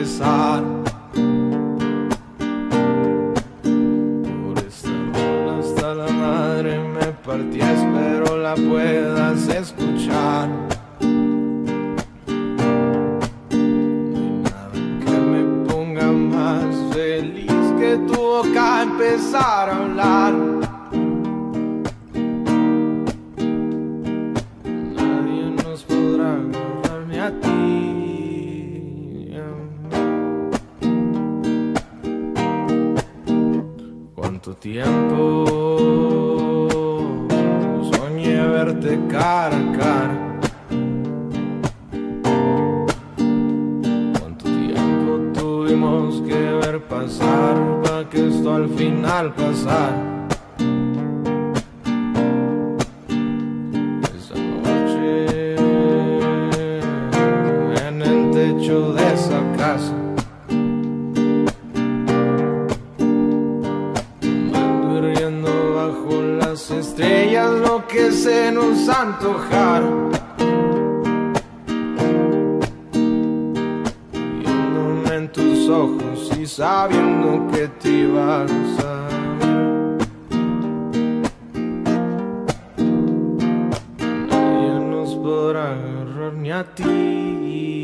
Por esta luna hasta la madre me partí, espero la puedas escuchar. No hay nada que me ponga más feliz que tu boca empezar a hablar. ¿Cuánto tiempo soñé verte cara? ¿Cuánto tiempo tuvimos que ver pasar para que esto al final pasara? bajo las estrellas lo que se nos antojar. Viéndome en tus ojos y sabiendo que te iba a usar. Nadie nos podrá agarrar ni a ti.